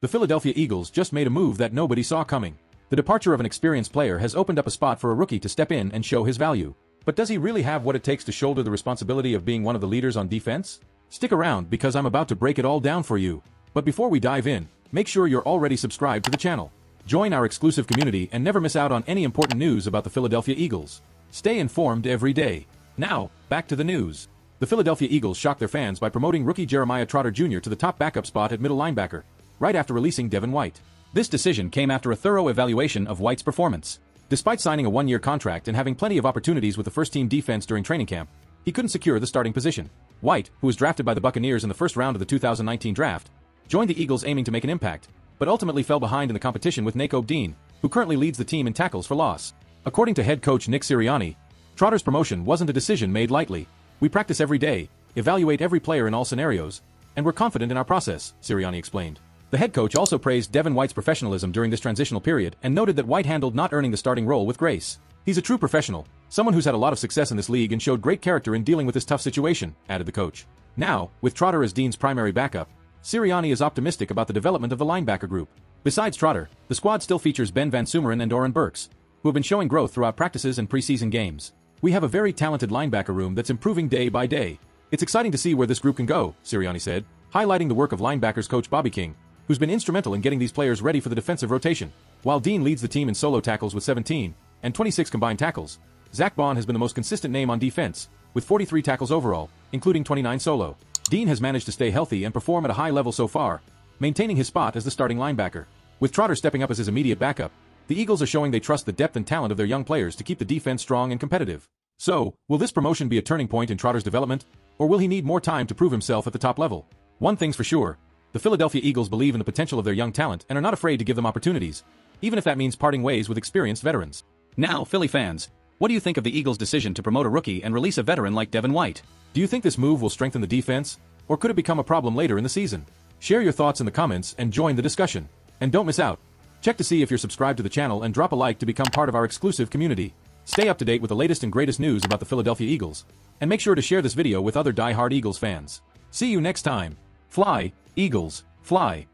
The Philadelphia Eagles just made a move that nobody saw coming. The departure of an experienced player has opened up a spot for a rookie to step in and show his value. But does he really have what it takes to shoulder the responsibility of being one of the leaders on defense? Stick around because I'm about to break it all down for you. But before we dive in, make sure you're already subscribed to the channel. Join our exclusive community and never miss out on any important news about the Philadelphia Eagles. Stay informed every day. Now, back to the news. The Philadelphia Eagles shocked their fans by promoting rookie Jeremiah Trotter Jr. to the top backup spot at middle linebacker, right after releasing Devin White. This decision came after a thorough evaluation of White's performance. Despite signing a one-year contract and having plenty of opportunities with the first-team defense during training camp, he couldn't secure the starting position. White, who was drafted by the Buccaneers in the first round of the 2019 draft, joined the Eagles aiming to make an impact, but ultimately fell behind in the competition with Nakobe Dean, who currently leads the team in tackles for loss. According to head coach Nick Sirianni, Trotter's promotion wasn't a decision made lightly, we practice every day, evaluate every player in all scenarios, and we're confident in our process, Sirianni explained. The head coach also praised Devin White's professionalism during this transitional period and noted that White handled not earning the starting role with grace. He's a true professional, someone who's had a lot of success in this league and showed great character in dealing with this tough situation, added the coach. Now, with Trotter as Dean's primary backup, Sirianni is optimistic about the development of the linebacker group. Besides Trotter, the squad still features Ben Van Sumeren and Oren Burks, who have been showing growth throughout practices and preseason games. We have a very talented linebacker room that's improving day by day. It's exciting to see where this group can go, Sirianni said, highlighting the work of linebackers coach Bobby King, who's been instrumental in getting these players ready for the defensive rotation. While Dean leads the team in solo tackles with 17 and 26 combined tackles, Zack Baun has been the most consistent name on defense, with 43 tackles overall, including 29 solo. Dean has managed to stay healthy and perform at a high level so far, maintaining his spot as the starting linebacker. With Trotter stepping up as his immediate backup, the Eagles are showing they trust the depth and talent of their young players to keep the defense strong and competitive. So, will this promotion be a turning point in Trotter's development, or will he need more time to prove himself at the top level? One thing's for sure, the Philadelphia Eagles believe in the potential of their young talent and are not afraid to give them opportunities, even if that means parting ways with experienced veterans. Now, Philly fans, what do you think of the Eagles' decision to promote a rookie and release a veteran like Devin White? Do you think this move will strengthen the defense, or could it become a problem later in the season? Share your thoughts in the comments and join the discussion. And don't miss out. Check to see if you're subscribed to the channel and drop a like to become part of our exclusive community. Stay up to date with the latest and greatest news about the Philadelphia Eagles, and make sure to share this video with other die-hard Eagles fans. See you next time. Fly, Eagles, fly.